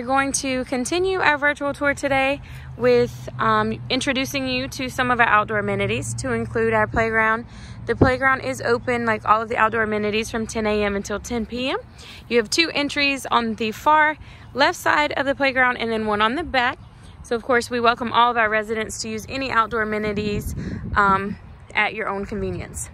are going to continue our virtual tour today with um, introducing you to some of our outdoor amenities to include our playground. The playground is open like all of the outdoor amenities from 10 a.m. until 10 p.m. You have two entries on the far left side of the playground and then one on the back. So of course we welcome all of our residents to use any outdoor amenities um, at your own convenience.